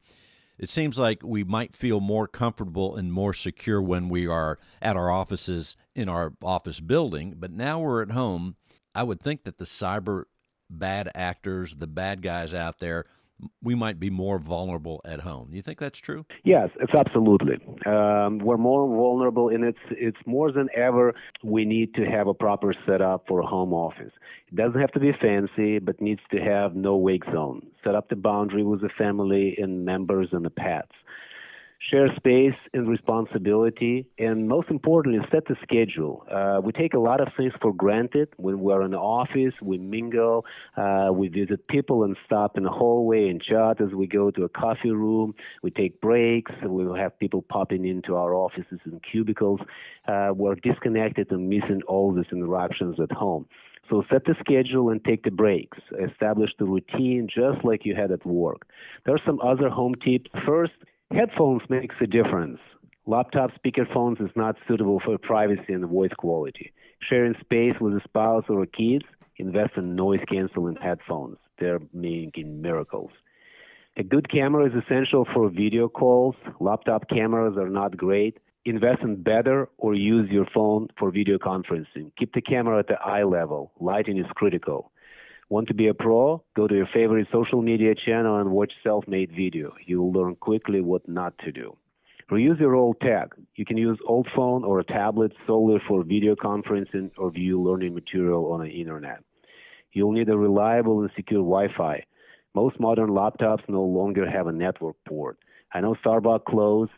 C: it seems like we might feel more comfortable and more secure when we are at our offices in our office building. But now we're at home. I would think that the cyber bad actors, the bad guys out there, we might be more vulnerable at home. You think that's true?
H: Yes, it's absolutely. Um, we're more vulnerable, and it's it's more than ever. We need to have a proper setup for a home office. It doesn't have to be fancy, but needs to have no wake zone. Set up the boundary with the family and members and the pets share space and responsibility, and most importantly, set the schedule. Uh, we take a lot of things for granted when we're in the office. We mingle, uh, we visit people and stop in the hallway and chat as we go to a coffee room. We take breaks. We have people popping into our offices and cubicles. Uh, we're disconnected and missing all these interactions at home. So set the schedule and take the breaks. Establish the routine just like you had at work. There are some other home tips. First, Headphones makes a difference. Laptop speakerphones is not suitable for privacy and voice quality. Sharing space with a spouse or kids, invest in noise canceling headphones. They're making miracles. A good camera is essential for video calls. Laptop cameras are not great. Invest in better or use your phone for video conferencing. Keep the camera at the eye level. Lighting is critical. Want to be a pro? Go to your favorite social media channel and watch self-made video. You'll learn quickly what not to do. Reuse your old tech. You can use old phone or a tablet solely for video conferencing or view learning material on the internet. You'll need a reliable and secure Wi-Fi. Most modern laptops no longer have a network port. I know Starbucks closed.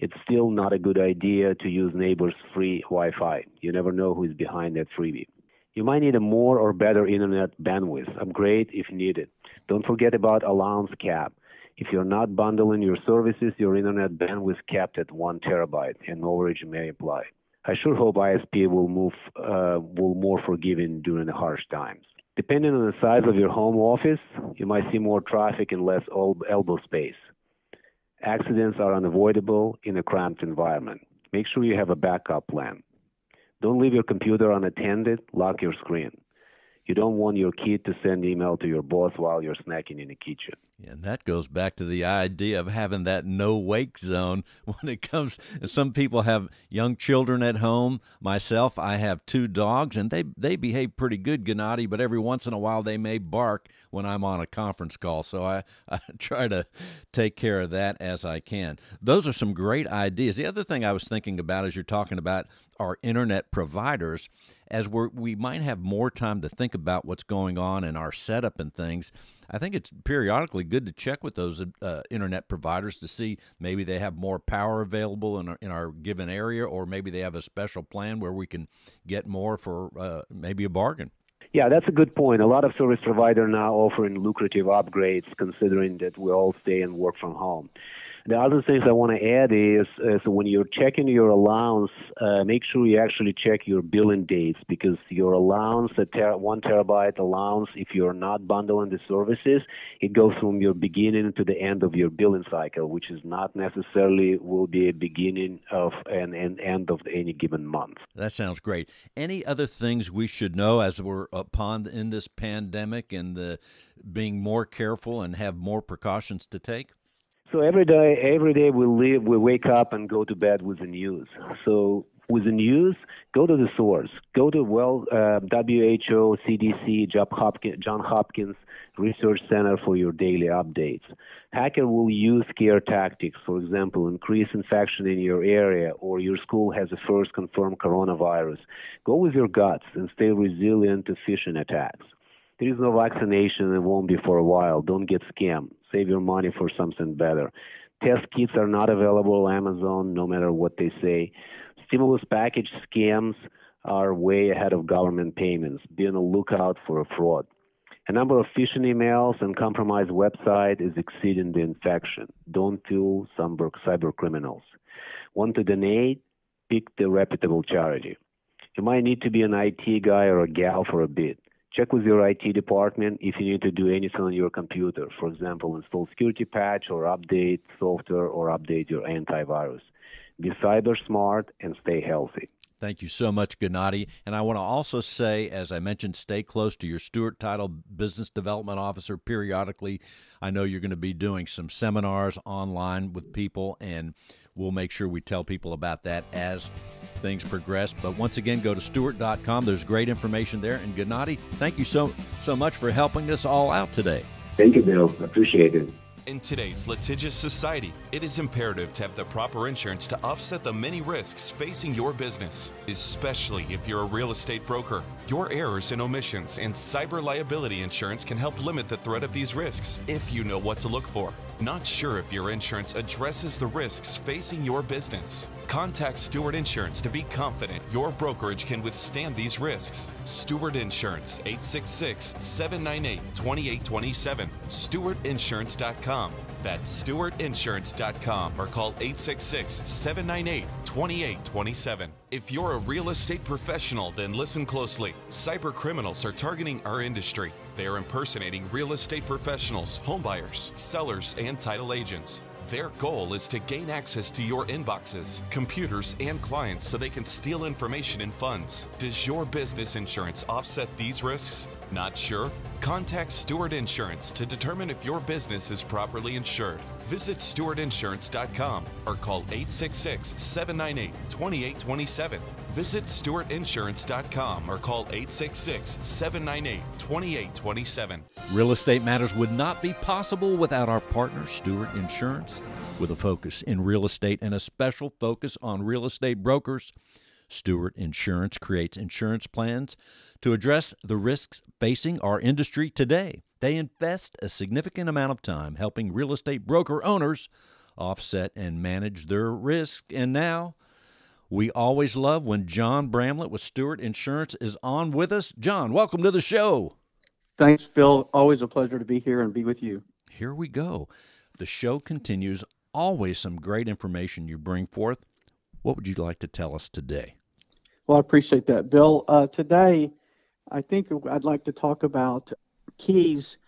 H: It's still not a good idea to use neighbors' free Wi-Fi. You never know who is behind that freebie. You might need a more or better internet bandwidth. Upgrade if needed. Don't forget about allowance cap. If you're not bundling your services, your internet bandwidth capped at one terabyte, and overage may apply. I sure hope ISP will move uh, will more forgiving during the harsh times. Depending on the size of your home office, you might see more traffic and less elbow space. Accidents are unavoidable in a cramped environment. Make sure you have a backup plan. Don't leave your computer unattended, lock your screen. You don't want your kid to send email to your boss while you're snacking in the kitchen.
C: And that goes back to the idea of having that no wake zone when it comes. Some people have young children at home. Myself, I have two dogs, and they they behave pretty good, Gennady. But every once in a while, they may bark when I'm on a conference call. So I I try to take care of that as I can. Those are some great ideas. The other thing I was thinking about as you're talking about our internet providers as we we might have more time to think about what's going on in our setup and things. I think it's periodically good to check with those uh, internet providers to see maybe they have more power available in our, in our given area, or maybe they have a special plan where we can get more for uh, maybe a bargain.
H: Yeah, that's a good point. A lot of service providers now offering lucrative upgrades, considering that we all stay and work from home. The other things I want to add is, is when you're checking your allowance, uh, make sure you actually check your billing dates because your allowance, a ter- one terabyte allowance, if you're not bundling the services, it goes from your beginning to the end of your billing cycle, which is not necessarily will be a beginning of and an end of any given month.
C: That sounds great. Any other things we should know as we're upon in this pandemic and the being more careful and have more precautions to take?
H: So every day, every day we live, we wake up and go to bed with the news. So with the news, go to the source. Go to well uh, WHO, CDC, John Hopkins Research Center for your daily updates. Hacker will use scare tactics, for example, increase infection in your area or your school has a first confirmed coronavirus. Go with your guts and stay resilient to phishing attacks. There is no vaccination and won't be for a while. Don't get scammed save your money for something better. Test kits are not available on Amazon, no matter what they say. Stimulus package scams are way ahead of government payments. Be on the lookout for a fraud. A number of phishing emails and compromised website is exceeding the infection. Don't fool some cyber criminals. Want to donate? Pick the reputable charity. You might need to be an IT guy or a gal for a bit. Check with your IT department if you need to do anything on your computer. For example, install security patch or update software or update your antivirus. Be cyber smart and stay healthy.
C: Thank you so much, Gennady. And I want to also say, as I mentioned, stay close to your Stewart Title Business Development Officer periodically. I know you're going to be doing some seminars online with people, and We'll make sure we tell people about that as things progress. But once again, go to stewart.com. There's great information there. And Gennady, thank you so so much for helping us all out today.
I: Thank you, Bill. Appreciate it.
E: In today's litigious society, it is imperative to have the proper insurance to offset the many risks facing your business, especially if you're a real estate broker. Your errors and omissions and cyber liability insurance can help limit the threat of these risks if you know what to look for. Not sure if your insurance addresses the risks facing your business? Contact Stewart Insurance to be confident your brokerage can withstand these risks. Stewart Insurance 866 798 2827. StewartInsurance.com. That's StewartInsurance.com or call 866 798 2827. If you're a real estate professional, then listen closely. Cyber criminals are targeting our industry. They are impersonating real estate professionals, homebuyers, sellers, and title agents. Their goal is to gain access to your inboxes, computers, and clients so they can steal information and funds. Does your business insurance offset these risks? Not sure? Contact Stewart Insurance to determine if your business is properly insured. Visit stewartinsurance.com or call 866 798 2827. Visit stewartinsurance.com or call 866 798 2827.
C: Real Estate Matters would not be possible without our partner, Stewart Insurance. With a focus in real estate and a special focus on real estate brokers, Stewart Insurance creates insurance plans to address the risks facing our industry today. They invest a significant amount of time helping real estate broker owners offset and manage their risk. And now, we always love when John Bramlett with Stewart Insurance is on with us. John, welcome to the show.
J: Thanks, Phil. Always a pleasure to be here and be with you.
C: Here we go. The show continues. Always some great information you bring forth. What would you like to tell us today?
J: Well, I appreciate that, Bill. Uh, today, I think I'd like to talk about keys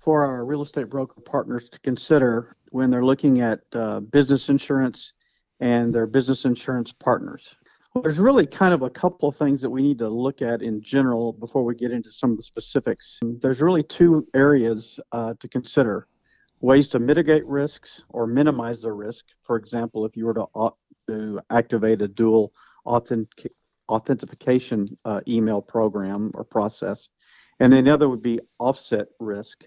J: for our real estate broker partners to consider when they're looking at uh, business insurance and their business insurance partners. Well, there's really kind of a couple of things that we need to look at in general before we get into some of the specifics. There's really two areas uh, to consider ways to mitigate risks or minimize the risk. For example, if you were to, to activate a dual authentic, authentication uh, email program or process. And then the other would be offset risk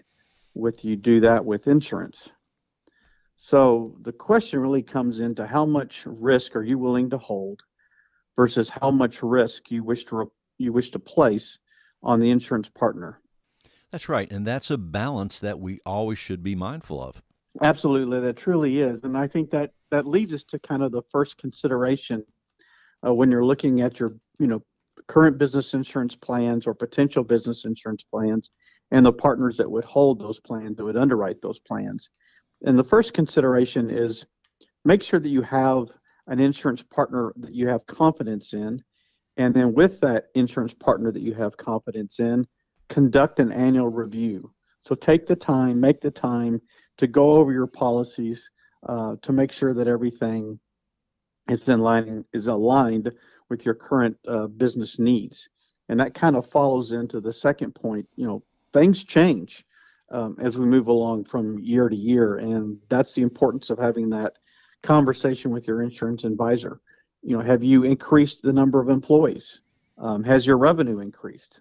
J: with you do that with insurance. So the question really comes into how much risk are you willing to hold versus how much risk you wish to you wish to place on the insurance partner.
C: That's right, and that's a balance that we always should be mindful of.
J: Absolutely, that truly is, and I think that that leads us to kind of the first consideration uh, when you're looking at your you know current business insurance plans or potential business insurance plans and the partners that would hold those plans that would underwrite those plans. And the first consideration is make sure that you have an insurance partner that you have confidence in. And then with that insurance partner that you have confidence in, conduct an annual review. So take the time, make the time to go over your policies uh, to make sure that everything is in line is aligned with your current uh, business needs. And that kind of follows into the second point. You know, things change um, as we move along from year to year, and that's the importance of having that conversation with your insurance advisor. You know, have you increased the number of employees? Um, has your revenue increased?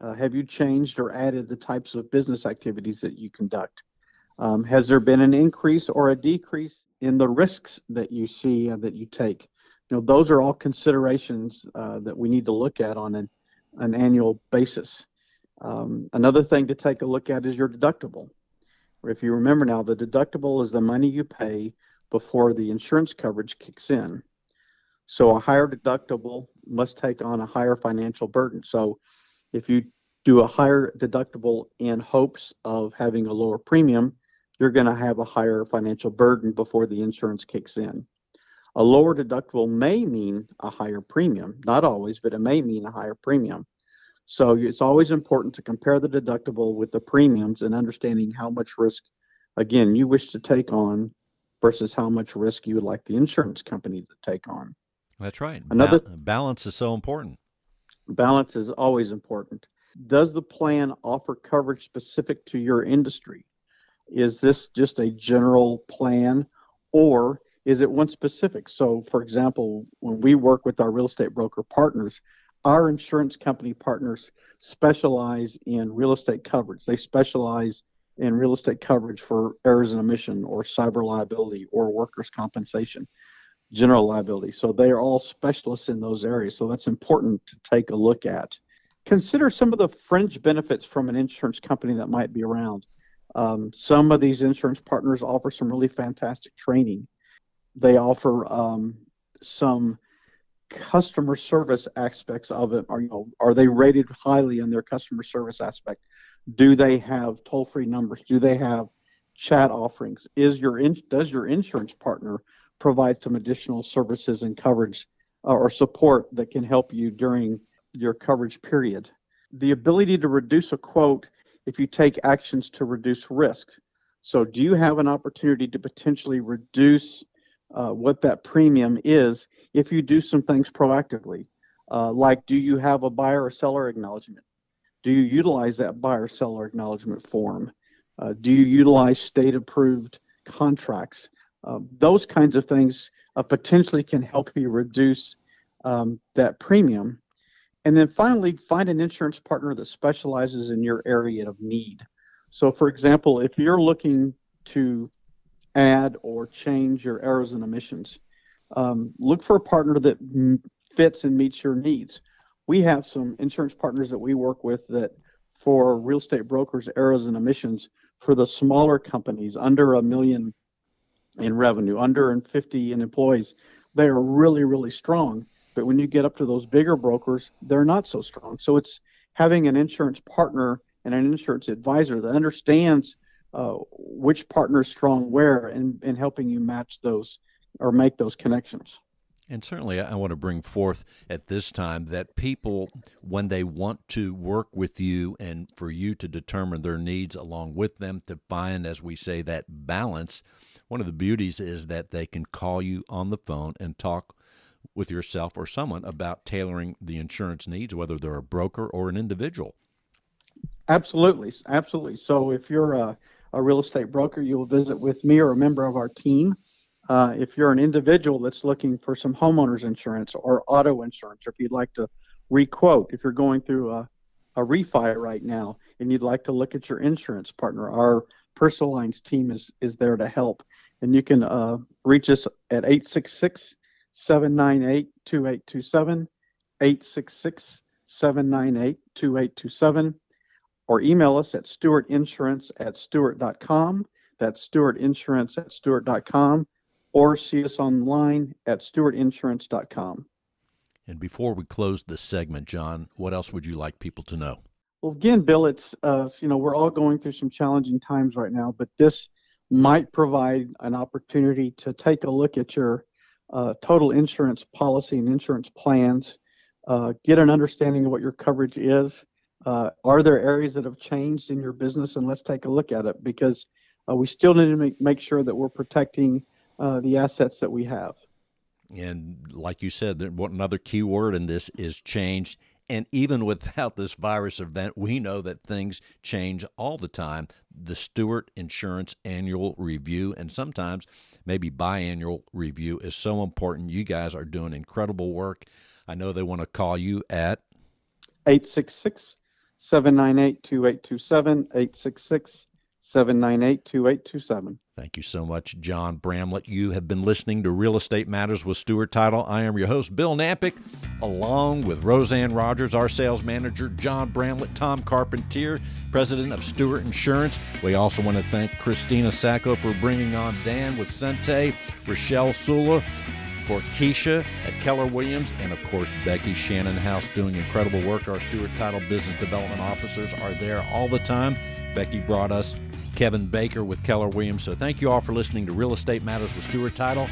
J: Uh, have you changed or added the types of business activities that you conduct? Um, has there been an increase or a decrease in the risks that you see and that you take? You know, those are all considerations uh, that we need to look at on an, an annual basis. Um, another thing to take a look at is your deductible. If you remember now, the deductible is the money you pay before the insurance coverage kicks in. So a higher deductible must take on a higher financial burden. So if you do a higher deductible in hopes of having a lower premium, you're going to have a higher financial burden before the insurance kicks in. A lower deductible may mean a higher premium, not always, but it may mean a higher premium. So it's always important to compare the deductible with the premiums and understanding how much risk, again, you wish to take on versus how much risk you would like the insurance company to take on.
C: That's right. Another ba- balance is so important.
J: Balance is always important. Does the plan offer coverage specific to your industry? Is this just a general plan or is it one specific? So, for example, when we work with our real estate broker partners, our insurance company partners specialize in real estate coverage. They specialize in real estate coverage for errors and omission or cyber liability or workers' compensation, general liability. So they are all specialists in those areas. So that's important to take a look at. Consider some of the fringe benefits from an insurance company that might be around. Um, some of these insurance partners offer some really fantastic training. They offer um, some customer service aspects of it. Are you know, are they rated highly in their customer service aspect? Do they have toll-free numbers? Do they have chat offerings? Is your in, does your insurance partner provide some additional services and coverage uh, or support that can help you during your coverage period? The ability to reduce a quote if you take actions to reduce risk. So, do you have an opportunity to potentially reduce uh, what that premium is if you do some things proactively? Uh, like, do you have a buyer or seller acknowledgement? Do you utilize that buyer seller acknowledgement form? Uh, do you utilize state approved contracts? Uh, those kinds of things uh, potentially can help you reduce um, that premium. And then finally, find an insurance partner that specializes in your area of need. So, for example, if you're looking to add or change your errors and omissions, um, look for a partner that fits and meets your needs we have some insurance partners that we work with that for real estate brokers, errors and omissions for the smaller companies under a million in revenue, under and 50 in employees, they are really, really strong. But when you get up to those bigger brokers, they're not so strong. So it's having an insurance partner and an insurance advisor that understands uh, which partner is strong where and, and helping you match those or make those connections.
C: And certainly, I want to bring forth at this time that people, when they want to work with you and for you to determine their needs along with them, to find, as we say, that balance, one of the beauties is that they can call you on the phone and talk with yourself or someone about tailoring the insurance needs, whether they're a broker or an individual.
J: Absolutely, absolutely. So if you're a, a real estate broker, you'll visit with me or a member of our team. Uh, if you're an individual that's looking for some homeowners insurance or auto insurance, or if you'd like to requote, if you're going through a, a refi right now and you'd like to look at your insurance partner, our personal lines team is, is there to help. And you can uh, reach us at 866 798 2827, 866 798 2827, or email us at stewartinsurance at stewart.com. That's stewartinsurance at stewart.com, or see us online at stewartinsurance.com.
C: And before we close this segment, John, what else would you like people to know?
J: Well, again, Bill, it's uh, you know we're all going through some challenging times right now, but this might provide an opportunity to take a look at your uh, total insurance policy and insurance plans, uh, get an understanding of what your coverage is. Uh, are there areas that have changed in your business? And let's take a look at it because uh, we still need to make, make sure that we're protecting uh, the assets that we have.
C: And like you said, another key word in this is change. And even without this virus event, we know that things change all the time. The Stewart Insurance Annual Review, and sometimes maybe biannual review, is so important. You guys are doing incredible work. I know they want to call you at
J: 866 798 2827. 866 798 2827.
C: Thank you so much, John Bramlett. You have been listening to Real Estate Matters with Stewart Title. I am your host, Bill Knapik, along with Roseanne Rogers, our sales manager, John Bramlett, Tom Carpentier, president of Stewart Insurance. We also want to thank Christina Sacco for bringing on Dan with Sente, Rochelle Sula for Keisha at Keller Williams, and of course, Becky Shannon House doing incredible work. Our Stewart Title business development officers are there all the time. Becky brought us Kevin Baker with Keller Williams. So thank you all for listening to Real Estate Matters with Stewart Title.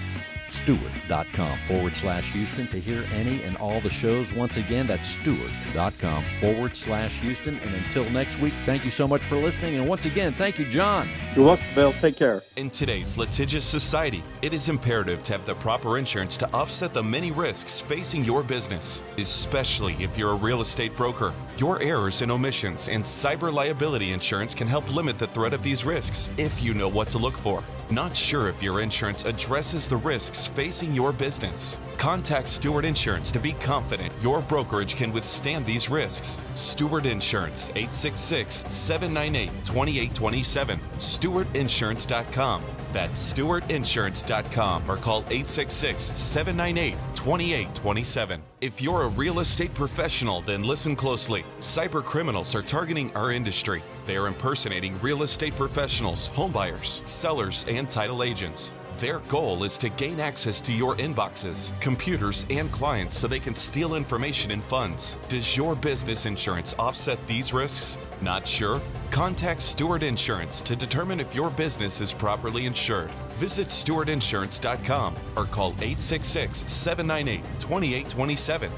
C: Stewart.com forward slash Houston to hear any and all the shows. Once again, that's Stewart.com forward slash Houston. And until next week, thank you so much for listening. And once again, thank you, John.
J: You're welcome, Bill. Take care.
E: In today's litigious society, it is imperative to have the proper insurance to offset the many risks facing your business, especially if you're a real estate broker. Your errors and omissions and cyber liability insurance can help limit the threat of these risks if you know what to look for. Not sure if your insurance addresses the risks facing your business? Contact Stewart Insurance to be confident your brokerage can withstand these risks. Stewart Insurance 866 798 2827. StewartInsurance.com. That's StewartInsurance.com or call 866 798 2827. If you're a real estate professional, then listen closely. Cyber criminals are targeting our industry. They are impersonating real estate professionals, homebuyers, sellers, and title agents. Their goal is to gain access to your inboxes, computers, and clients so they can steal information and funds. Does your business insurance offset these risks? Not sure? Contact Stewart Insurance to determine if your business is properly insured. Visit stewartinsurance.com or call 866 798 2827.